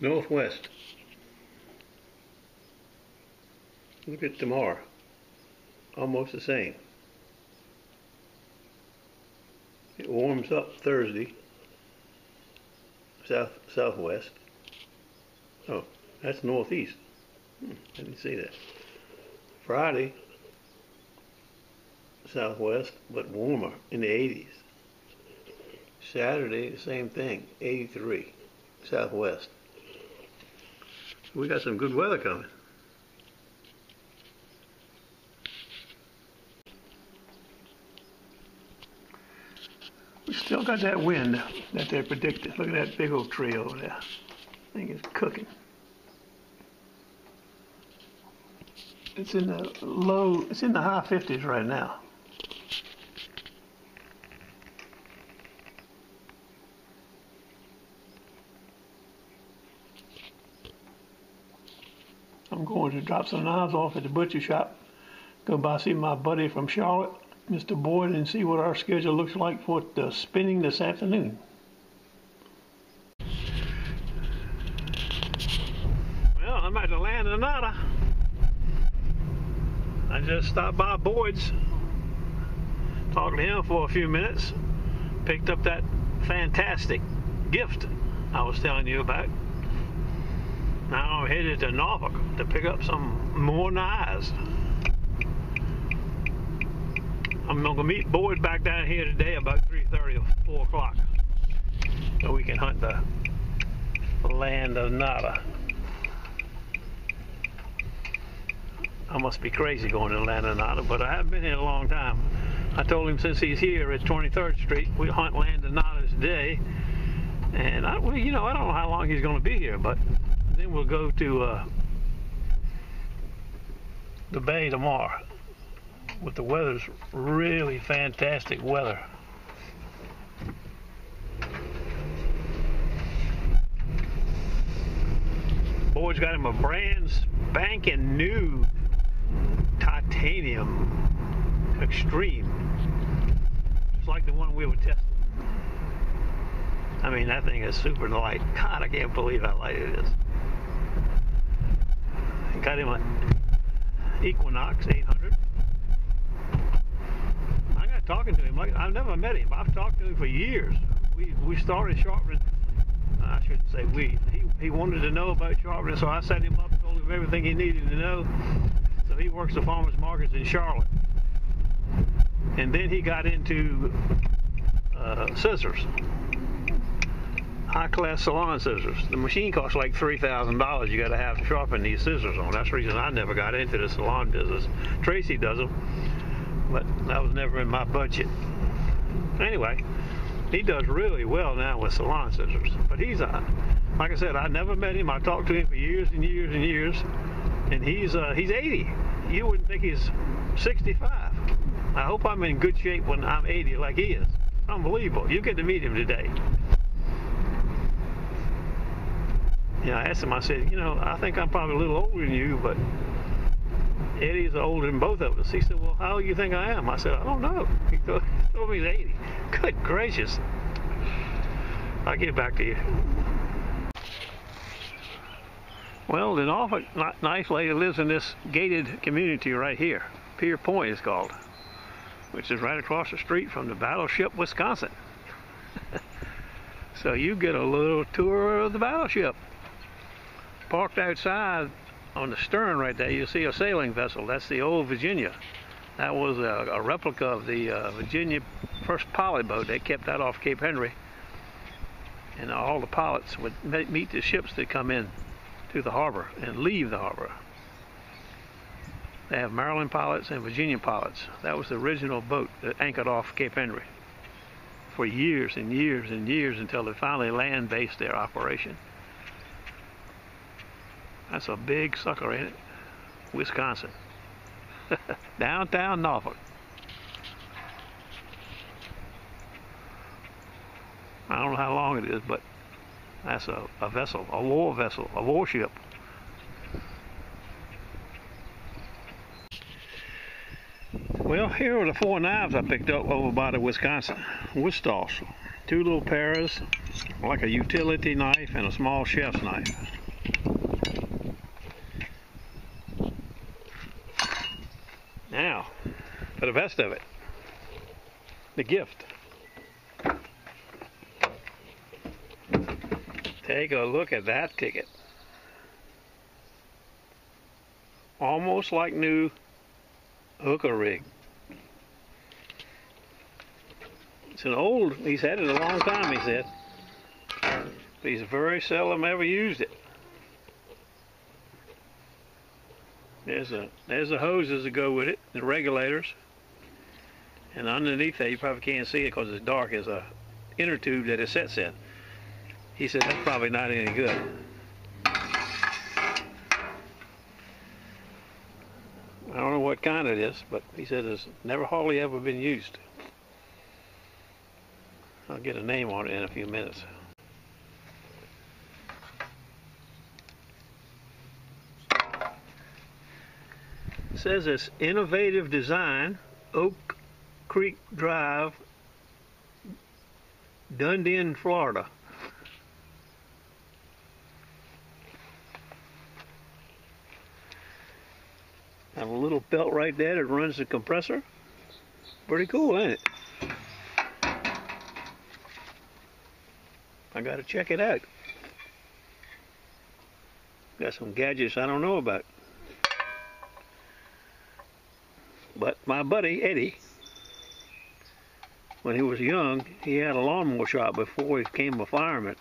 Northwest. Look at tomorrow. Almost the same. It warms up Thursday. South southwest. Oh, that's northeast. Hmm, I didn't see that. Friday, southwest, but warmer in the 80s. Saturday, same thing, 83, southwest. We got some good weather coming. We still got that wind that they predicted. Look at that big old tree over there. Thing is cooking. It's in the low, it's in the high 50s right now. I'm going to drop some knives off at the butcher shop. Go by see my buddy from Charlotte, Mr. Boyd, and see what our schedule looks like for the spinning this afternoon. Well, I'm at the land nada. I just stopped by Boyd's, talked to him for a few minutes, picked up that fantastic gift I was telling you about. Now I'm headed to Norfolk to pick up some more knives. I'm gonna meet Boyd back down here today about 3.30 or 4 o'clock so we can hunt the land of nada. I must be crazy going to land of nada, but I haven't been here a long time. I told him since he's here at 23rd Street, we hunt land of nada today. And I, well, you know, I don't know how long he's going to be here, but then we'll go to uh, the bay tomorrow with the weather's really fantastic weather. Boyd's got him a brand spanking new titanium extreme. It's like the one we were testing. I mean, that thing is super light. God, I can't believe how light it is. Got him an Equinox 800. I got talking to him. I've never met him. I've talked to him for years. We we started sharpening. I shouldn't say we. He he wanted to know about sharpening, so I set him up, told him everything he needed to know. So he works the farmers markets in Charlotte, and then he got into uh, scissors high-class salon scissors. The machine costs like $3,000 you got to have sharpen these scissors on. That's the reason I never got into the salon business. Tracy does them, but that was never in my budget. Anyway, he does really well now with salon scissors. But he's, uh, like I said, I never met him. I talked to him for years and years and years, and he's uh, he's 80. You wouldn't think he's 65. I hope I'm in good shape when I'm 80 like he is. Unbelievable. You get to meet him today. I asked him, I said, you know, I think I'm probably a little older than you, but Eddie's older than both of us. He said, well, how old do you think I am? I said, I don't know. He told, told me he's 80. Good gracious. I'll get back to you. Well, the Norfolk nice lady lives in this gated community right here. Pier Point is called, which is right across the street from the battleship Wisconsin. so you get a little tour of the battleship parked outside on the stern right there, you see a sailing vessel. That's the old Virginia. That was a, a replica of the uh, Virginia first pilot boat. They kept that off Cape Henry. And all the pilots would meet the ships that come in to the harbor and leave the harbor. They have Maryland pilots and Virginia pilots. That was the original boat that anchored off Cape Henry for years and years and years until they finally land based their operation. That's a big sucker, ain't it? Wisconsin. Downtown Norfolk. I don't know how long it is, but that's a, a vessel, a war vessel, a warship. Well, here are the four knives I picked up over by the Wisconsin Wistos. Two little pairs, like a utility knife and a small chef's knife. Now, for the best of it, the gift. Take a look at that ticket. Almost like new hooker rig. It's an old, he's had it a long time, he said. But he's very seldom ever used it. There's a there's the hoses that go with it, the regulators. And underneath that, you probably can't see it because it's dark, is a inner tube that it sets in. He said that's probably not any good. I don't know what kind it is, but he said it's never hardly ever been used. I'll get a name on it in a few minutes. It says it's innovative design, Oak Creek Drive, Dunedin, Florida. Have a little belt right there that runs the compressor. Pretty cool, ain't it? I gotta check it out. Got some gadgets I don't know about. But my buddy Eddie, when he was young, he had a lawnmower shop before he became a fireman.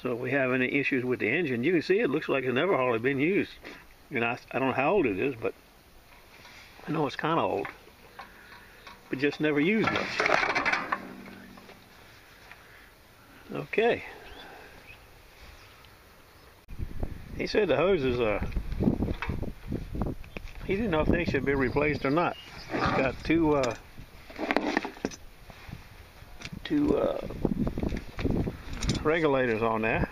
So if we have any issues with the engine, you can see it looks like it's never hardly been used. And I, I don't know how old it is, but I know it's kind of old. But just never used much. Okay. He said the hoses are, he didn't know if they should be replaced or not. It's got two, uh, two uh, regulators on there.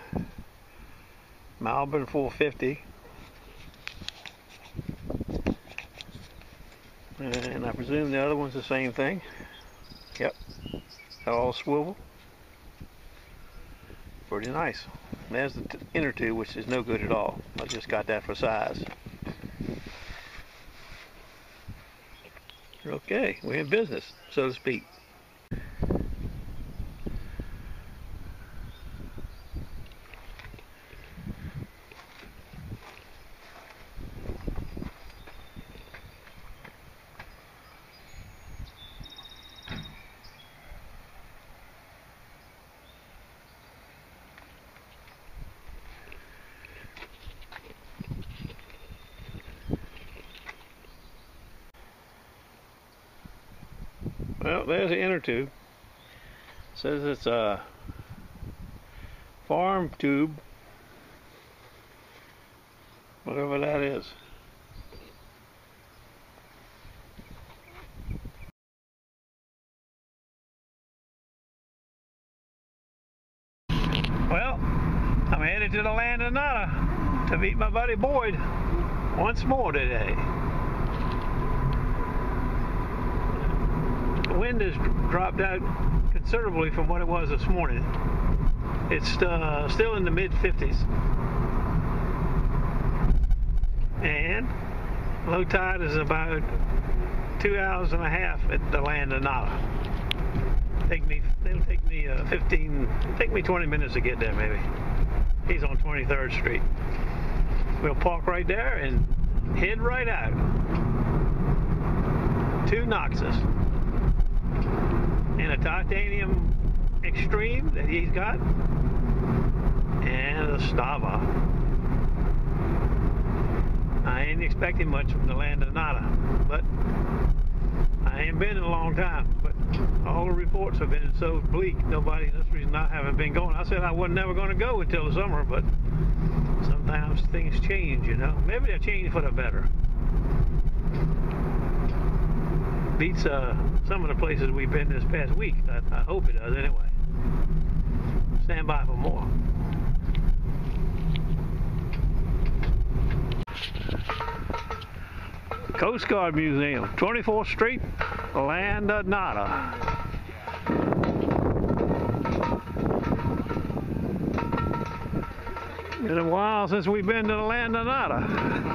Malbin 450 And I presume the other one's the same thing. Yep. All swivel. Pretty nice. And there's the inner tube, which is no good at all. I just got that for size. Okay, we're in business, so to speak. Well, It says it's a farm tube, whatever that is. Well, I'm headed to the land of Nada to meet my buddy Boyd once more today. Wind has dropped out considerably from what it was this morning. It's uh, still in the mid 50s. And low tide is about two hours and a half at the land of Nada. Take me, it'll take me uh, 15, take me 20 minutes to get there maybe. He's on 23rd Street. We'll park right there and head right out to Noxus and a titanium extreme that he's got and a Stava. I ain't expecting much from the land of Nada, but I ain't been in a long time. But all the reports have been so bleak. Nobody. That's the reason I haven't been going. I said I wasn't never going to go until the summer, but sometimes things change. You know, maybe they change for the better beats uh, some of the places we've been this past week. I, I hope it does anyway. Stand by for more. Coast Guard Museum, 24th Street, Landonada. Been a while since we've been to the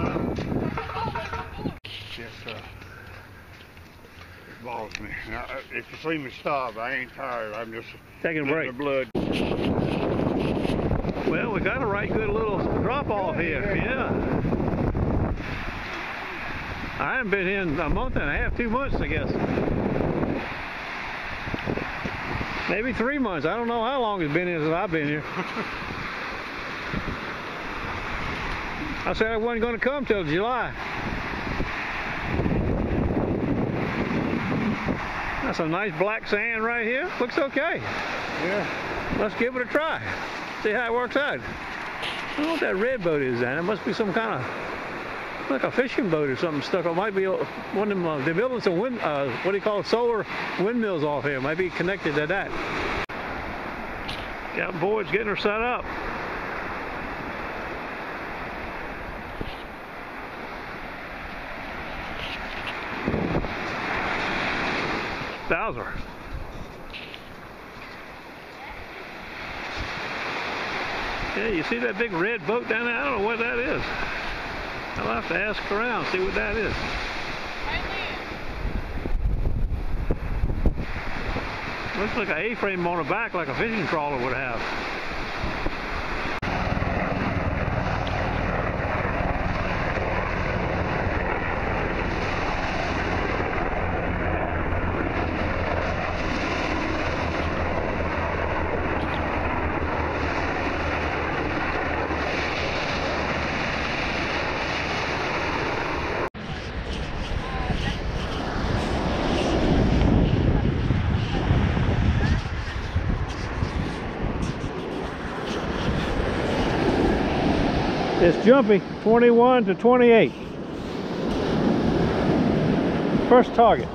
me. Now, uh, if you see me stop, I ain't tired. I'm just Taking a break. the blood. Well, we got a right good little drop off here. Yeah. I haven't been in a month and a half, two months, I guess. Maybe three months. I don't know how long it's been since I've been here. I said I wasn't going to come till July. That's some nice black sand right here. Looks okay. Yeah. Let's give it a try. See how it works out. I don't know what that red boat is, Dan. It must be some kind of like a fishing boat or something stuck. It might be one of them. Uh, they're building some wind. Uh, what do you call it? Solar windmills off here. Might be connected to that. Got boys getting her set up. Bowser. Yeah, you see that big red boat down there? I don't know what that is. I'll have to ask around, see what that is. Looks like an A-frame on the back like a fishing trawler would have. It's jumping 21 to 28. First target.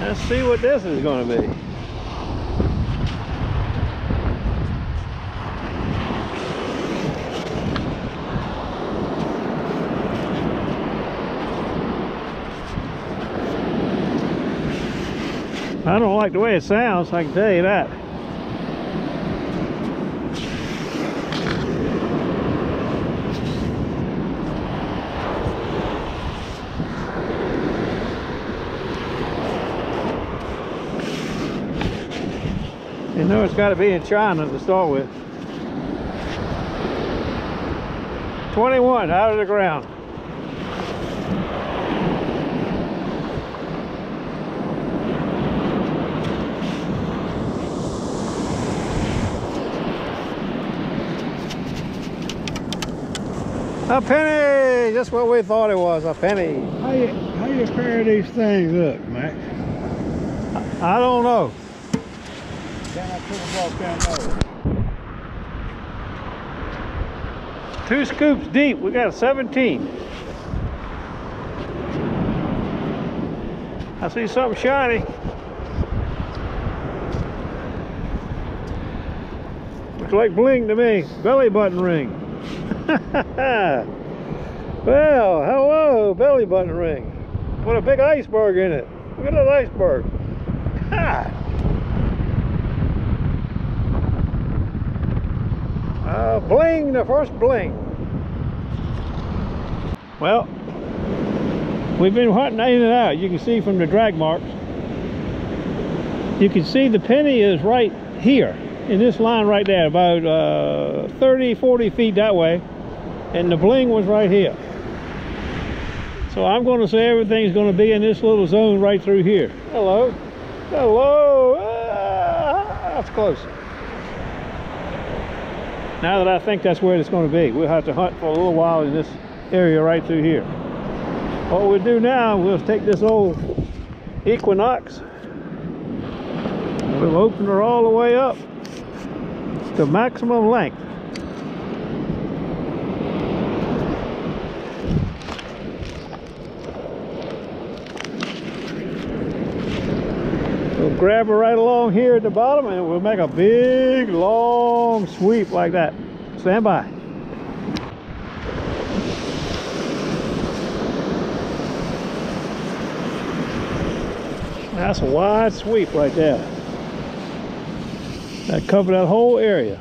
Let's see what this is going to be. I don't like the way it sounds, I can tell you that. You know it's got to be in China to start with. 21 out of the ground. A penny! Just what we thought it was, a penny. How you how you pair these things up, Max? I don't know. Can I put them off down there? Two scoops deep, we got a 17. I see something shiny. Looks like bling to me. Belly button ring. well, hello, belly button ring. Put a big iceberg in it. Look at that iceberg. Ha! Uh, bling, the first bling. Well, we've been hunting in and out. You can see from the drag marks. You can see the penny is right here in this line right there, about uh, 30, 40 feet that way. And the bling was right here. So I'm going to say everything's going to be in this little zone right through here. Hello. Hello. Ah, that's close. Now that I think that's where it's going to be, we'll have to hunt for a little while in this area right through here. What we'll do now, we'll take this old Equinox. We'll open her all the way up to maximum length. Grab her right along here at the bottom and we'll make a big long sweep like that. Stand by. That's a wide sweep right there. That covered that whole area.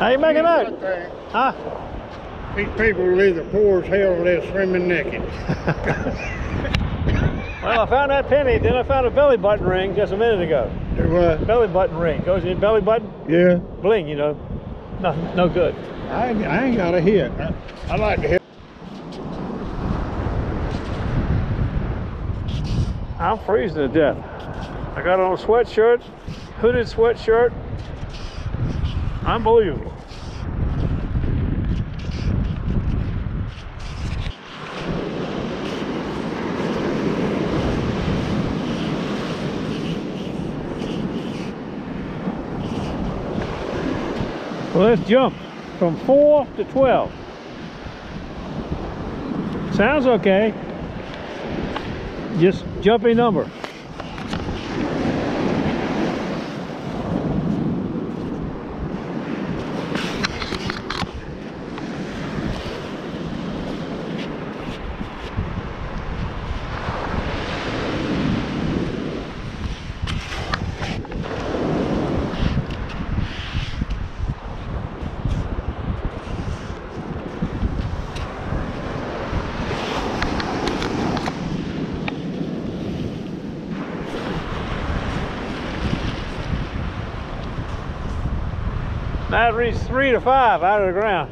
How you making out? Huh? These people are either poor as hell or they're swimming naked. Well, I found that penny, then I found a belly button ring just a minute ago. Do what? Belly button ring. Goes in your belly button, Yeah. bling, you know. No, no good. I, ain't- I ain't got a hit. I, I like to hit. I'm freezing to death. I got on a sweatshirt, hooded sweatshirt. Unbelievable. Well, let's jump from 4 to 12. Sounds okay. Just jump a number. That reached three to five out of the ground.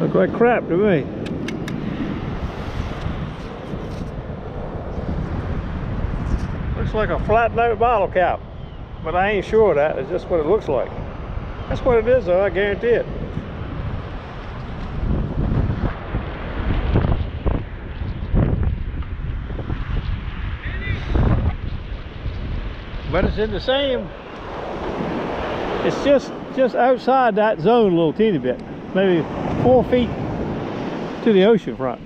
Look like crap to me. Looks like a flat note bottle cap, but I ain't sure of that. It's just what it looks like. That's what it is, though. I guarantee it. But it's in the same it's just just outside that zone a little teeny bit. Maybe four feet to the ocean front.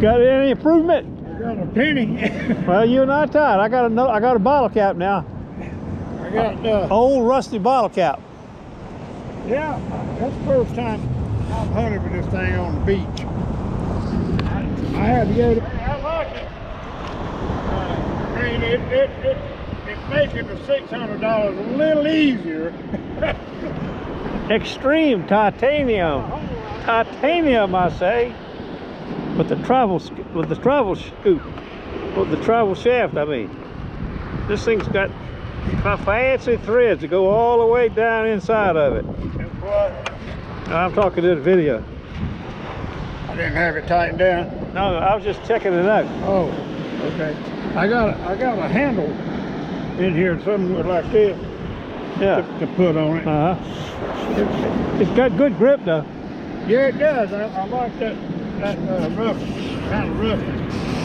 Got any improvement? I got a penny. well you're not tied. I got a no, i got a bottle cap now. I got, uh, old rusty bottle cap. Yeah, that's the first time I've hunted with this thing on the beach. I, had to go to. I like it. Uh, I mean, it, it, it, it's making the $600 a little easier. extreme titanium titanium i say with the travel with the travel scoop with the travel shaft i mean this thing's got got fancy threads that go all the way down inside of it i'm talking to the video I didn't have it tightened down. No i was just checking it out Oh, okay. I got a, I got a handle in here, something like this yeah to, to put on it. uh-huh It's- it's got good grip though yeah, it does. I, I like that that uh, rough, kind of rough,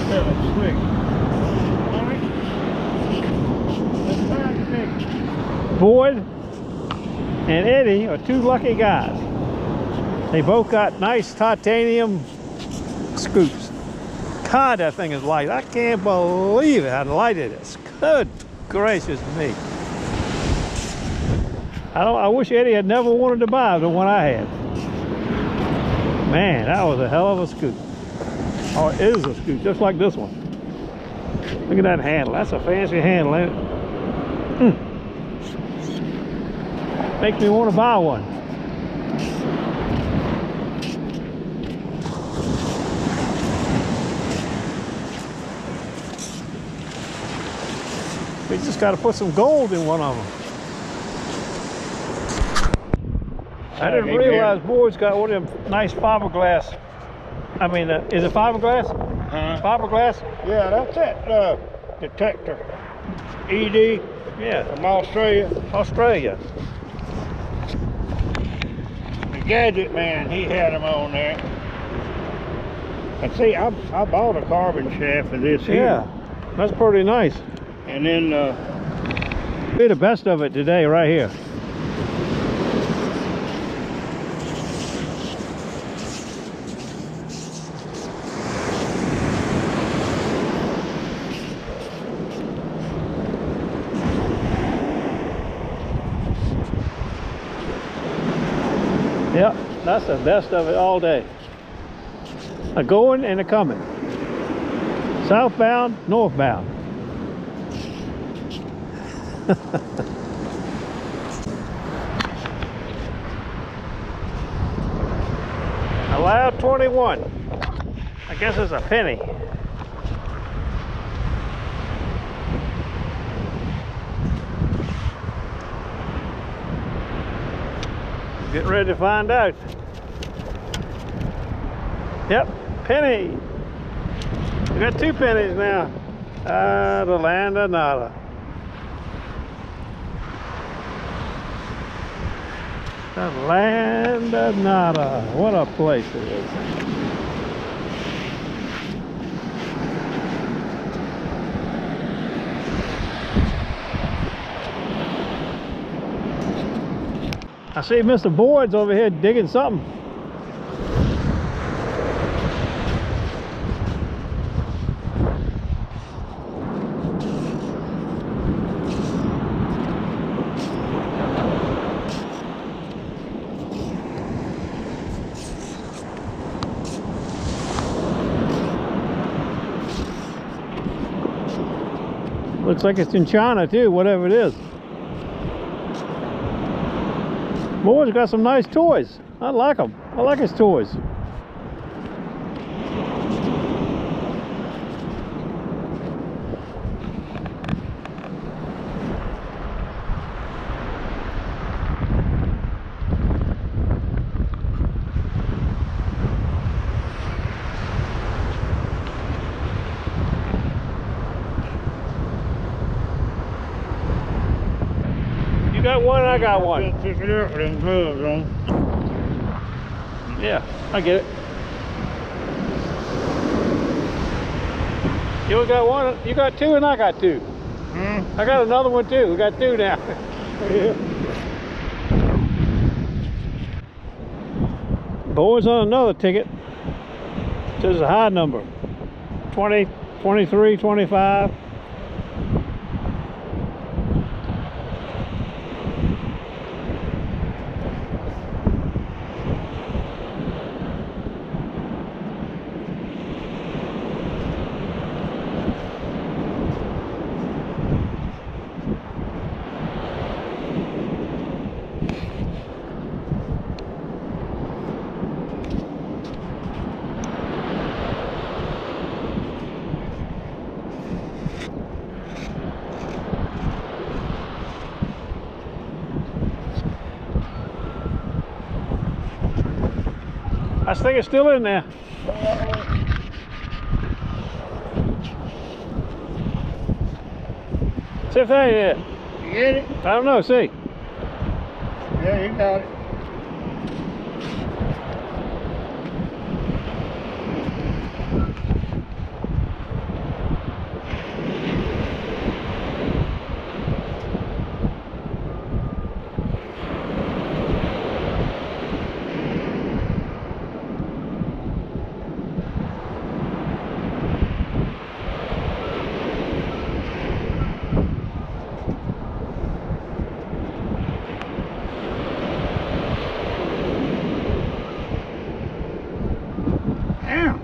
yeah, slick. All right. Let's find the boyd and eddie are two lucky guys they both got nice titanium scoops God, that thing is light. I can't believe it how light it is. Good gracious me. I don't. I wish Eddie had never wanted to buy the one I had. Man, that was a hell of a scoop. Or it is a scoop, just like this one. Look at that handle. That's a fancy handle, ain't it? Hmm. Makes me want to buy one. We just got to put some gold in one of them. I didn't realize Boyd's got one of them nice fiberglass. I mean, uh, is it fiberglass? Huh? Fiberglass? Yeah, that's that uh, detector. ED Yeah, from Australia. Australia. The gadget man, he had them on there. And see, I, I bought a carbon shaft for this here. Yeah. That's pretty nice. And then uh, the best of it today right here. Yep, that's the best of it all day. A going and a coming. Southbound, northbound. Allowed 21. I guess it's a penny. Getting ready to find out. Yep, penny. We got two pennies now. Ah, the land of nada. The land of nada. What a place it is. I see Mr. Boyd's over here digging something. Looks like it's in China too, whatever it is. Boyd's got some nice toys. I like them. I like his toys. You got one, I got one. Just pick it up with them gloves on. Yeah, I get it. You only got one, you got two, and I got two. Hmm? I got another one too. We got two now. Boys on another ticket. Says a high number. 20, 23, 25. I think it's still in there. See if that ain't it. You get it? I don't know, see. Yeah, you got it. Damn.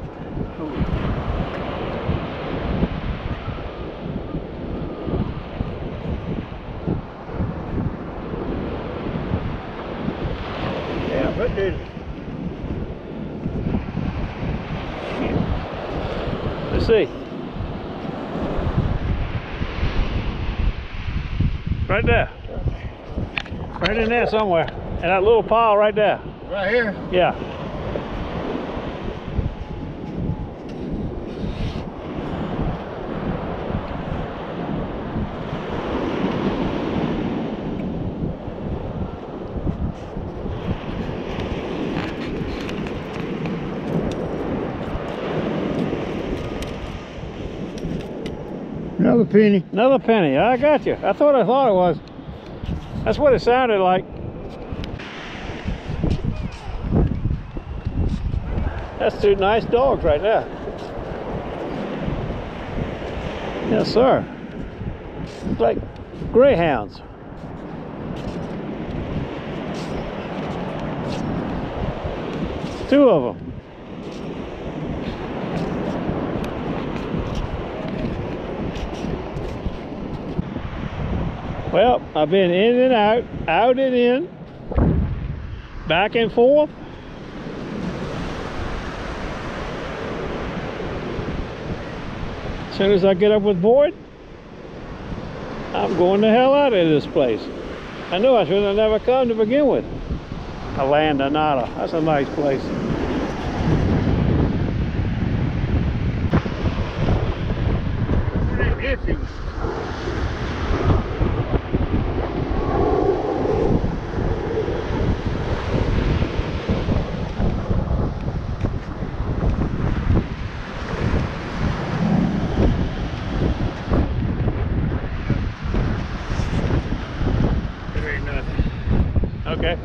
Yeah, but did Let's see. Right there. Right in there somewhere. And that little pile right there. right here. Yeah. Another penny. Another penny. I got you. I thought I thought it was. That's what it sounded like. That's two nice dogs right there. Yes, sir. Look like greyhounds. Two of them. Well, I've been in and out, out and in, back and forth. As soon as I get up with Boyd, I'm going the hell out of this place. I knew I should have never come to begin with. A land of nada. That's a nice place. Iffy. There ain't nothing. Okay.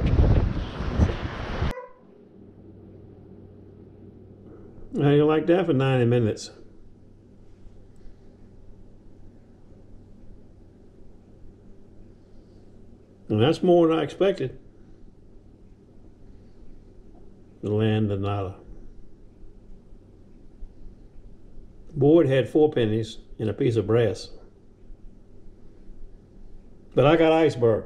Like that for 90 minutes? And that's more than I expected. The land of nada. Boyd had four pennies and a piece of brass. But I got iceberg.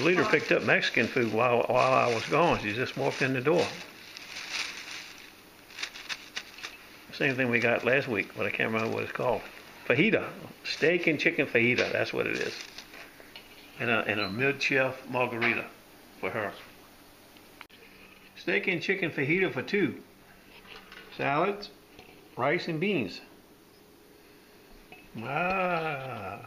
Leader picked up Mexican food while while I was gone. She just walked in the door. Same thing we got last week, but I can't remember what it's called. Fajita, steak and chicken fajita. That's what it is. And a and a mid shelf margarita for her. Steak and chicken fajita for two. Salads, rice and beans. Ah.